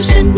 you